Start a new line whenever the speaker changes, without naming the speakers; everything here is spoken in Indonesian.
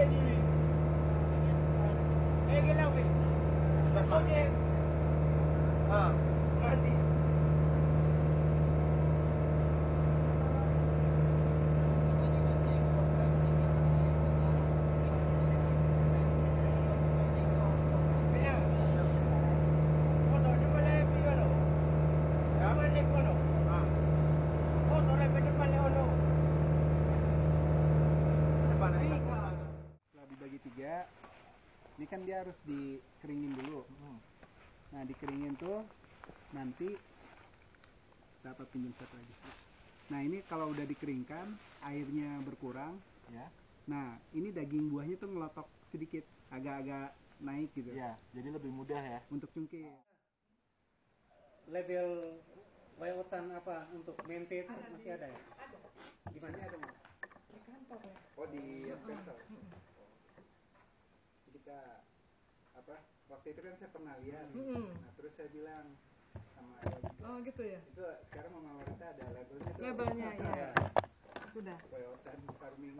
Pégale, pégale, güey. Oye. 3 ini kan dia harus dikeringin dulu hmm. nah dikeringin tuh nanti dapat pinjam satu lagi nah ini kalau udah dikeringkan airnya berkurang
ya
nah ini daging buahnya tuh ngelotok sedikit agak-agak naik gitu
ya jadi lebih mudah ya
untuk cungkil
level layoutan apa untuk mente masih ada ya? Ada. Di mana
ada? Di kantor ya. Oh di Spencer. Kita apa? Waktu itu kan saya pernah lihat.
Mm-mm.
Nah terus saya bilang sama Ella juga.
Oh gitu ya.
Itu sekarang Mama Wanita ada labelnya tuh.
Labelnya ya.
Ya.
Sudah.
Layotan farming.